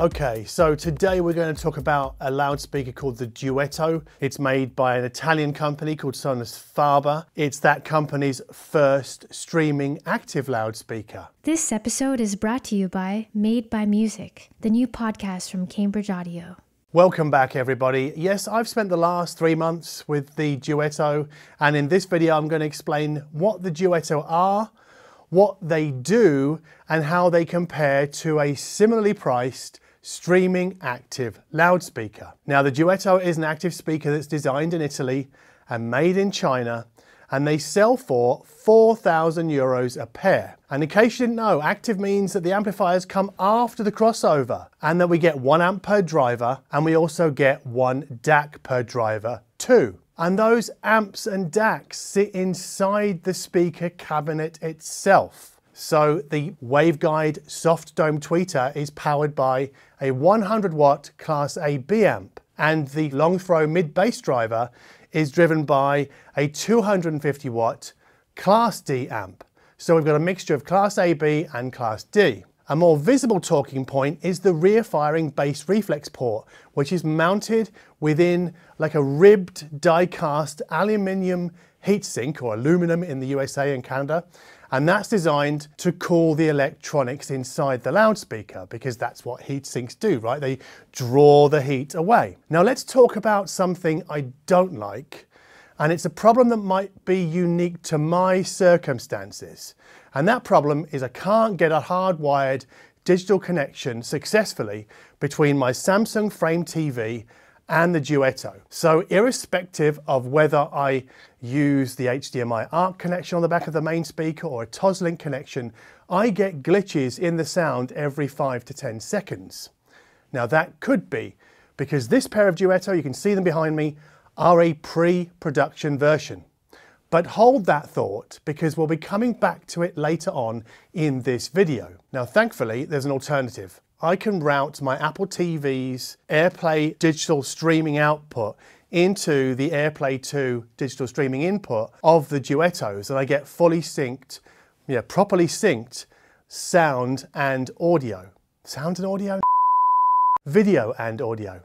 Okay, so today we're going to talk about a loudspeaker called the Duetto. It's made by an Italian company called Sonus Faber. It's that company's first streaming active loudspeaker. This episode is brought to you by Made by Music, the new podcast from Cambridge Audio. Welcome back, everybody. Yes, I've spent the last three months with the Duetto, and in this video, I'm going to explain what the Duetto are, what they do, and how they compare to a similarly priced streaming active loudspeaker. Now the Duetto is an active speaker that's designed in Italy and made in China and they sell for 4,000 euros a pair. And in case you didn't know, active means that the amplifiers come after the crossover and that we get one amp per driver and we also get one DAC per driver too. And those amps and DACs sit inside the speaker cabinet itself. So the waveguide soft dome tweeter is powered by a 100 watt class A B amp and the long throw mid bass driver is driven by a 250 watt class D amp. So we've got a mixture of class AB and class D. A more visible talking point is the rear firing bass reflex port, which is mounted within like a ribbed die cast aluminium heatsink or aluminum in the USA and Canada and that's designed to cool the electronics inside the loudspeaker because that's what heat sinks do, right? They draw the heat away. Now let's talk about something I don't like, and it's a problem that might be unique to my circumstances. And that problem is I can't get a hardwired digital connection successfully between my Samsung Frame TV and the Duetto. So irrespective of whether I use the HDMI ARC connection on the back of the main speaker or a Toslink connection, I get glitches in the sound every five to 10 seconds. Now that could be because this pair of Duetto, you can see them behind me, are a pre-production version. But hold that thought because we'll be coming back to it later on in this video. Now thankfully there's an alternative. I can route my Apple TV's AirPlay digital streaming output into the AirPlay 2 digital streaming input of the Duettos and I get fully synced, yeah, properly synced sound and audio. Sound and audio? Video and audio.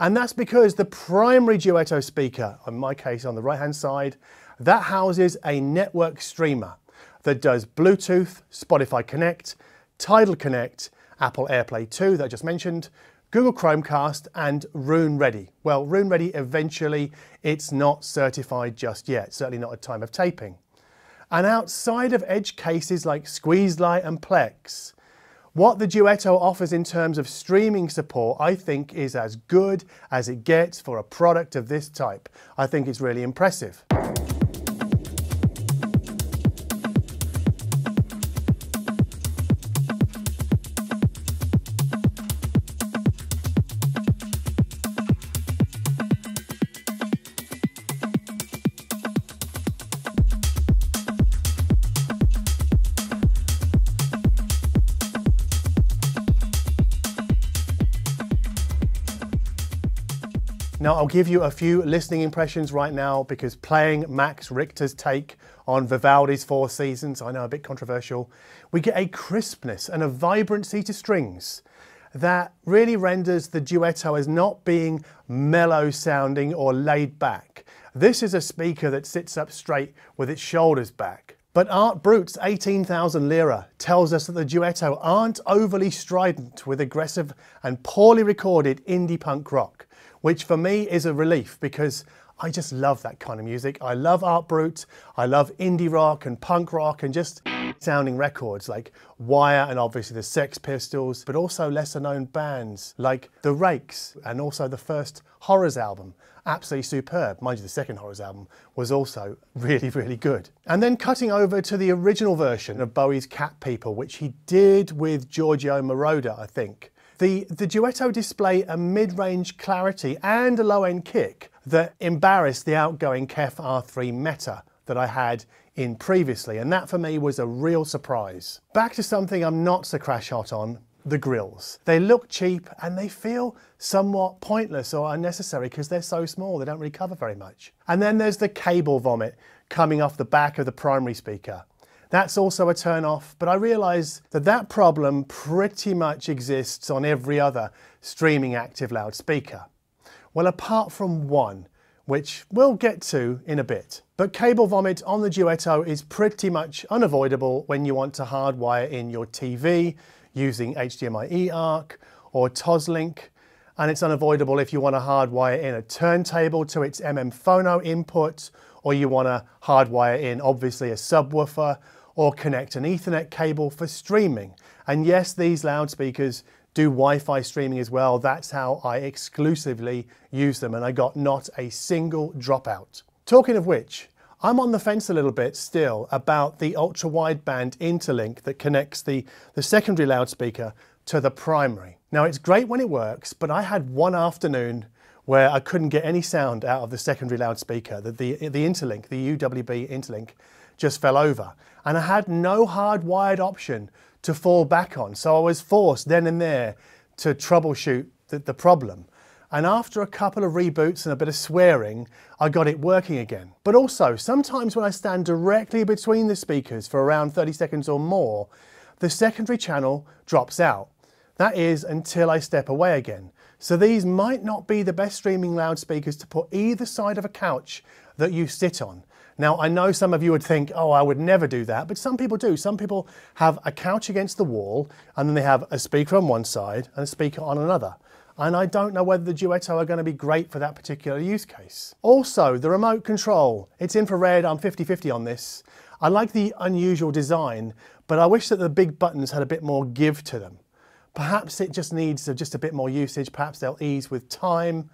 And that's because the primary Duetto speaker, in my case on the right hand side, that houses a network streamer that does Bluetooth, Spotify Connect, Tidal Connect, Apple AirPlay 2 that I just mentioned, Google Chromecast and Roon Ready. Well, Roon Ready eventually, it's not certified just yet, certainly not at time of taping. And outside of edge cases like Squeezelite and Plex, what the Duetto offers in terms of streaming support, I think is as good as it gets for a product of this type. I think it's really impressive. Now, I'll give you a few listening impressions right now because playing Max Richter's take on Vivaldi's Four Seasons, I know a bit controversial, we get a crispness and a vibrancy to strings that really renders the duetto as not being mellow sounding or laid back. This is a speaker that sits up straight with its shoulders back. But Art Brut's 18,000 lira tells us that the duetto aren't overly strident with aggressive and poorly recorded indie punk rock which for me is a relief because I just love that kind of music. I love Art Brut, I love indie rock and punk rock and just sounding records like Wire and obviously the Sex Pistols, but also lesser known bands like The Rakes and also the first Horrors album. Absolutely superb. Mind you, the second Horrors album was also really, really good. And then cutting over to the original version of Bowie's Cat People, which he did with Giorgio Moroder, I think. The, the Duetto display a mid-range clarity and a low-end kick that embarrassed the outgoing KEF R3 Meta that I had in previously, and that for me was a real surprise. Back to something I'm not so crash hot on, the grills. They look cheap and they feel somewhat pointless or unnecessary because they're so small, they don't really cover very much. And then there's the cable vomit coming off the back of the primary speaker. That's also a turn off, but I realize that that problem pretty much exists on every other streaming active loudspeaker. Well, apart from one, which we'll get to in a bit. But cable vomit on the Duetto is pretty much unavoidable when you want to hardwire in your TV using HDMI eARC or Toslink, and it's unavoidable if you want to hardwire in a turntable to its MM Phono input, or you want to hardwire in obviously a subwoofer, or connect an Ethernet cable for streaming. And yes, these loudspeakers do Wi-Fi streaming as well. That's how I exclusively use them and I got not a single dropout. Talking of which, I'm on the fence a little bit still about the ultra wideband interlink that connects the, the secondary loudspeaker to the primary. Now it's great when it works, but I had one afternoon where I couldn't get any sound out of the secondary loudspeaker, the, the, the interlink, the UWB interlink just fell over. And I had no hardwired option to fall back on. So I was forced then and there to troubleshoot the, the problem. And after a couple of reboots and a bit of swearing, I got it working again. But also, sometimes when I stand directly between the speakers for around 30 seconds or more, the secondary channel drops out. That is until I step away again. So these might not be the best streaming loudspeakers to put either side of a couch that you sit on. Now, I know some of you would think, oh, I would never do that, but some people do. Some people have a couch against the wall, and then they have a speaker on one side and a speaker on another. And I don't know whether the Duetto are going to be great for that particular use case. Also, the remote control. It's infrared, I'm 50-50 on this. I like the unusual design, but I wish that the big buttons had a bit more give to them. Perhaps it just needs just a bit more usage, perhaps they'll ease with time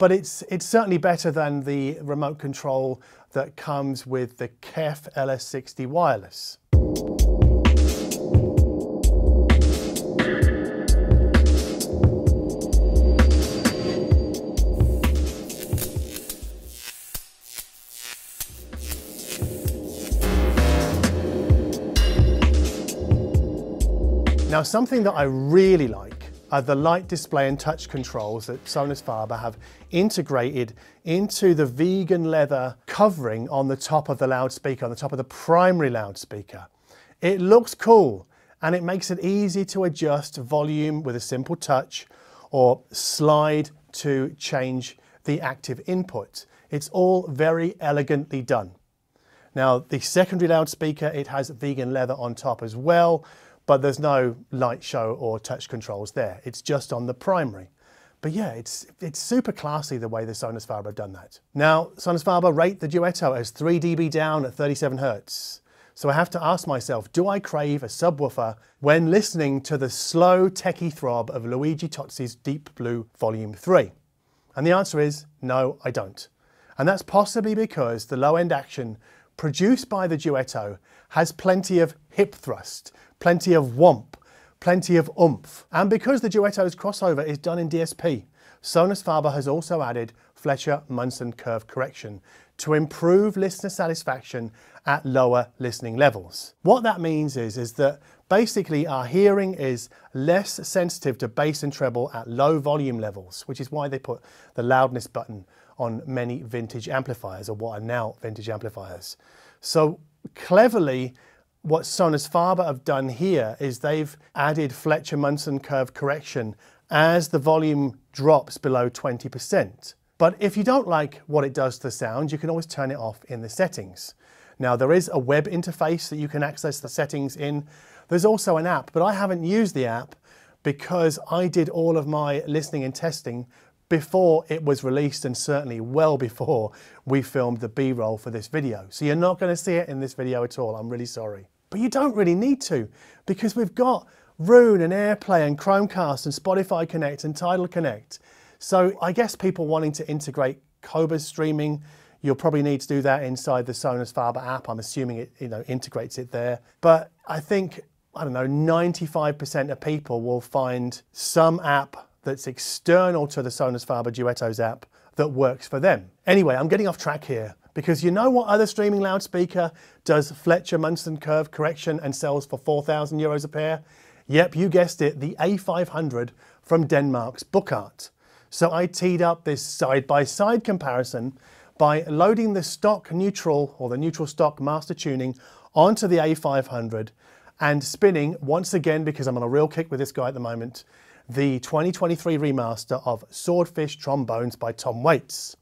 but it's, it's certainly better than the remote control that comes with the KEF LS60 wireless. Now something that I really like are the light display and touch controls that Sonus Faber have integrated into the vegan leather covering on the top of the loudspeaker, on the top of the primary loudspeaker. It looks cool and it makes it easy to adjust volume with a simple touch or slide to change the active input. It's all very elegantly done. Now the secondary loudspeaker, it has vegan leather on top as well, but there's no light show or touch controls there. It's just on the primary. But yeah, it's, it's super classy the way the Sonus Faber have done that. Now, Sonus Faber rate the Duetto as 3 dB down at 37 Hertz. So I have to ask myself, do I crave a subwoofer when listening to the slow techie throb of Luigi Tozzi's Deep Blue Volume 3? And the answer is no, I don't. And that's possibly because the low-end action produced by the Duetto has plenty of hip thrust, plenty of whomp, plenty of oomph. And because the Duetto's crossover is done in DSP, Sonus Faber has also added Fletcher-Munson curve correction to improve listener satisfaction at lower listening levels. What that means is, is that basically our hearing is less sensitive to bass and treble at low volume levels, which is why they put the loudness button on many vintage amplifiers or what are now vintage amplifiers. So cleverly, what Sonus Faber have done here is they've added Fletcher-Munson curve correction as the volume drops below 20%. But if you don't like what it does to the sound, you can always turn it off in the settings. Now there is a web interface that you can access the settings in. There's also an app, but I haven't used the app because I did all of my listening and testing before it was released and certainly well before we filmed the B-roll for this video. So you're not going to see it in this video at all. I'm really sorry. But you don't really need to because we've got Roon and AirPlay and Chromecast and Spotify Connect and Tidal Connect. So I guess people wanting to integrate Qobuz streaming, you'll probably need to do that inside the Sonus Faber app. I'm assuming it you know integrates it there. But I think I don't know 95% of people will find some app that's external to the Sonus Faber Duettos app that works for them. Anyway, I'm getting off track here because you know what other streaming loudspeaker does Fletcher-Munson curve correction and sells for 4,000 euros a pair? Yep, you guessed it, the A500 from Denmark's Buchardt. So I teed up this side-by-side -side comparison by loading the stock neutral or the neutral stock master tuning onto the A500 and spinning once again, because I'm on a real kick with this guy at the moment, the 2023 remaster of Swordfish Trombones by Tom Waits.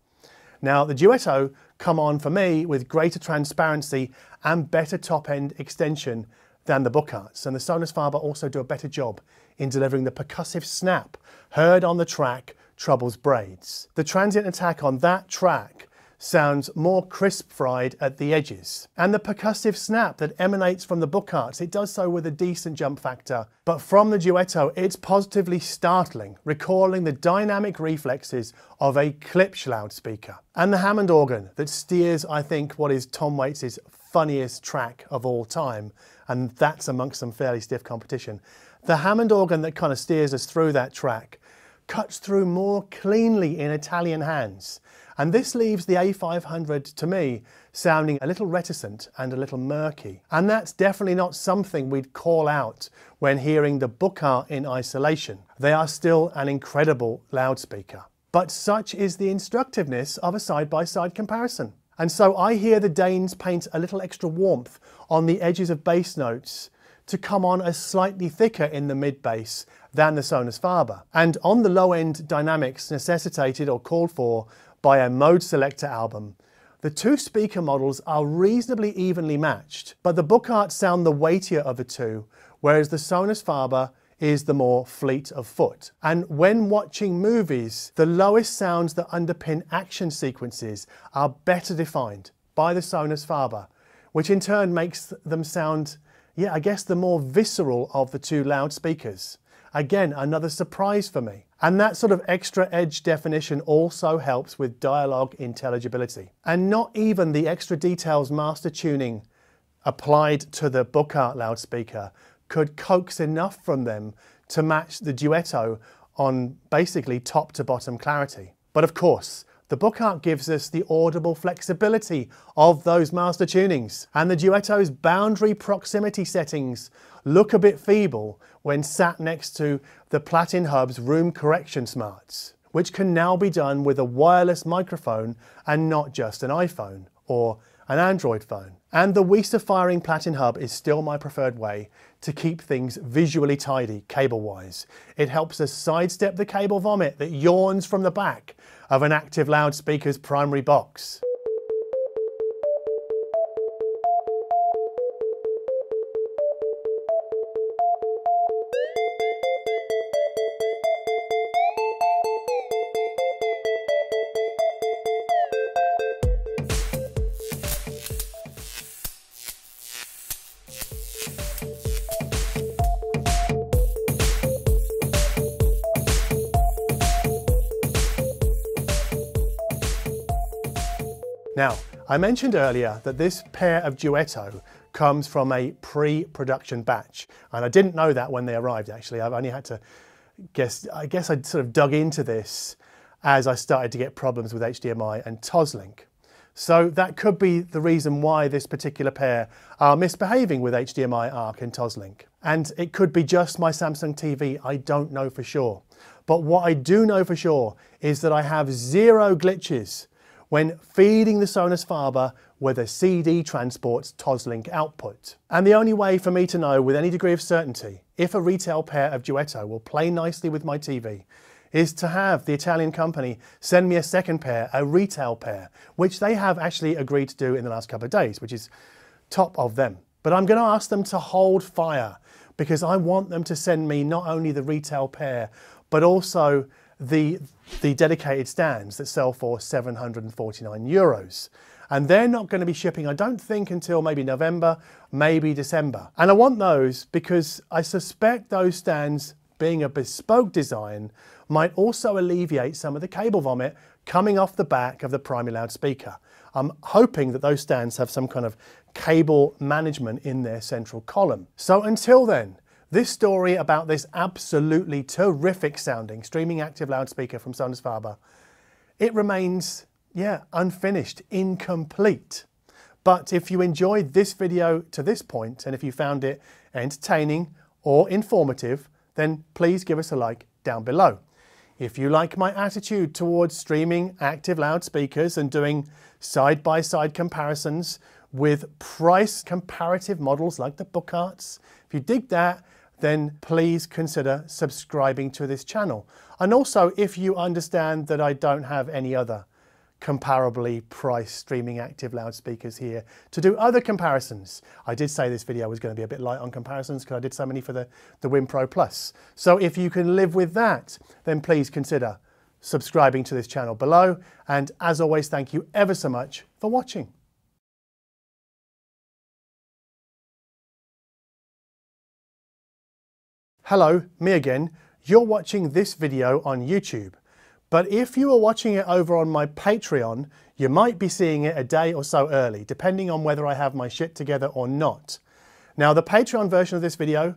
Now, the Duetto come on for me with greater transparency and better top end extension than the Buchardts, and the Sonus Faber also do a better job in delivering the percussive snap heard on the track Trouble's Braids. The transient attack on that track sounds more crisp fried at the edges. And the percussive snap that emanates from the Buchardts, it does so with a decent jump factor. But from the Duetto, it's positively startling, recalling the dynamic reflexes of a Klipsch loudspeaker. And the Hammond organ that steers, I think, what is Tom Waits' funniest track of all time. And that's amongst some fairly stiff competition. The Hammond organ that kind of steers us through that track cuts through more cleanly in Italian hands. And this leaves the A500 to me sounding a little reticent and a little murky. And that's definitely not something we'd call out when hearing the Buchardt in isolation. They are still an incredible loudspeaker. But such is the instructiveness of a side-by-side -side comparison. And so I hear the Danes paint a little extra warmth on the edges of bass notes to come on as slightly thicker in the mid bass than the Sonus Faber. And on the low end dynamics necessitated or called for by a Modeselektor album, the two speaker models are reasonably evenly matched, but the Buchardt sound the weightier of the two, whereas the Sonus Faber is the more fleet of foot. And when watching movies, the lowest sounds that underpin action sequences are better defined by the Sonus Faber, which in turn makes them sound yeah, I guess the more visceral of the two loudspeakers. Again, another surprise for me. And that sort of extra edge definition also helps with dialogue intelligibility. And not even the extra details master tuning applied to the Buchardt loudspeaker could coax enough from them to match the Duetto on basically top to bottom clarity. But of course, the Buchardt gives us the audible flexibility of those master tunings, and the Duetto's boundary proximity settings look a bit feeble when sat next to the Platin Hub's room correction smarts, which can now be done with a wireless microphone and not just an iPhone or an Android phone. And the Wisa firing Platin Hub is still my preferred way to keep things visually tidy cable-wise. It helps us sidestep the cable vomit that yawns from the back of an active loudspeaker's primary box. Now, I mentioned earlier that this pair of Duetto comes from a pre-production batch. And I didn't know that when they arrived, actually. I've only had to guess, I guess I sort of dug into this as I started to get problems with HDMI and Toslink. So that could be the reason why this particular pair are misbehaving with HDMI ARC and Toslink. And it could be just my Samsung TV, I don't know for sure. But what I do know for sure is that I have zero glitches when feeding the Sonus Faber with a CD transports Toslink output. And the only way for me to know with any degree of certainty if a retail pair of Duetto will play nicely with my TV is to have the Italian company send me a second pair, a retail pair, which they have actually agreed to do in the last couple of days, which is top of them. But I'm going to ask them to hold fire because I want them to send me not only the retail pair, but also the, the dedicated stands that sell for 749 euros. And they're not going to be shipping, I don't think, until maybe November, maybe December. And I want those because I suspect those stands, being a bespoke design, might also alleviate some of the cable vomit coming off the back of the primary loudspeaker. I'm hoping that those stands have some kind of cable management in their central column. So until then, this story about this absolutely terrific sounding streaming active loudspeaker from Sonus Faber, it remains, yeah, unfinished, incomplete. But if you enjoyed this video to this point, and if you found it entertaining or informative, then please give us a like down below. If you like my attitude towards streaming active loudspeakers and doing side-by-side -side comparisons with price comparative models like the Buchardts. If you dig that, then please consider subscribing to this channel. And also, if you understand that I don't have any other comparably priced streaming active loudspeakers here to do other comparisons. I did say this video was going to be a bit light on comparisons because I did so many for the, the WiiM Pro Plus. So if you can live with that, then please consider subscribing to this channel below. And as always, thank you ever so much for watching. Hello, me again. You're watching this video on YouTube. But if you are watching it over on my Patreon, you might be seeing it a day or so early, depending on whether I have my shit together or not. Now, the Patreon version of this video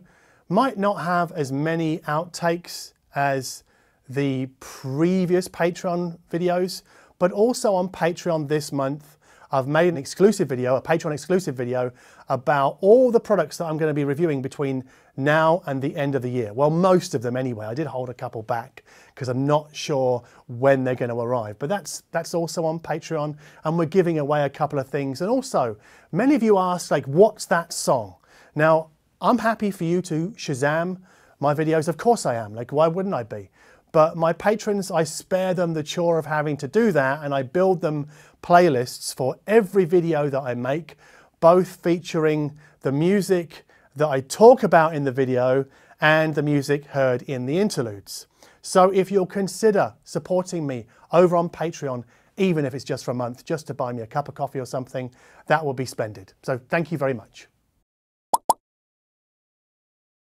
might not have as many outtakes as the previous Patreon videos, but also on Patreon this month, I've made an exclusive video, a Patreon exclusive video, about all the products that I'm going to be reviewing between now and the end of the year. Well, most of them anyway. I did hold a couple back because I'm not sure when they're going to arrive. But that's that's also on Patreon, and we're giving away a couple of things. And also, many of you asked, like, what's that song? Now, I'm happy for you to Shazam my videos. Of course I am. Like, why wouldn't I be? But my patrons, I spare them the chore of having to do that and I build them playlists for every video that I make, both featuring the music that I talk about in the video and the music heard in the interludes. So if you'll consider supporting me over on Patreon, even if it's just for a month, just to buy me a cup of coffee or something, that will be splendid. So thank you very much.